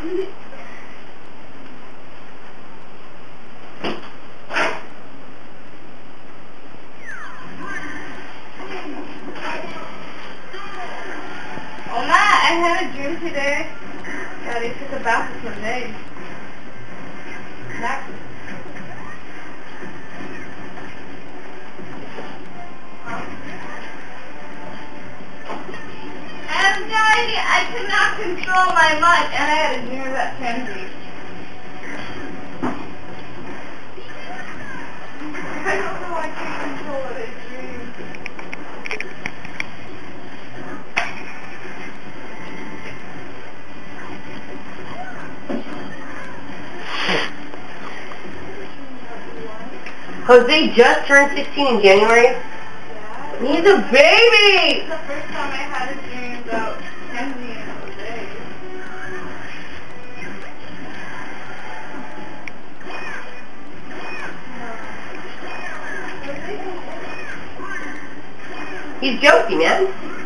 Oma, I had a dream today that it took a bath with my name. Anxiety, I could not control my mind, and I had a dream about Kenzie. I don't know, I can't control what I dream. Jose just turned 16 in January. He's a baby! It's the first time I had a dream about Kenzie and Jose. He's joking, man.